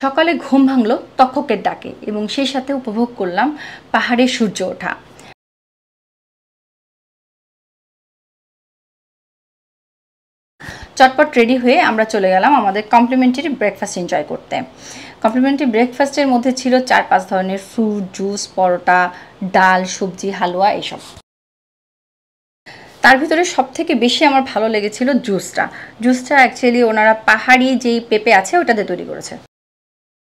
সকালে ঘুম ভাঙলো তক্ষকের ডাকে এবং সেই সাথে উপভোগ করলাম পাহাড়ে সূর্য ওঠা। চটপট রেডি হয়ে আমরা চলে গেলাম আমাদের কমপ্লিমেন্টারি ব্রেকফাস্ট এনজয় করতে। কমপ্লিমেন্টারি ব্রেকফাস্টের মধ্যে ছিল চার পাঁচ ধরনের ফ্রুট জুস পরোটা, ডাল, সবজি, হালুয়া এসব। তার ভিতরে সব থেকে বেশি আমার ভালো লেগেছিল জুসটা জুসটা অ্যাকচুয়ালি ওনারা পাহাড়ি যেই পেঁপে আছে ওটাতে তৈরি করেছে।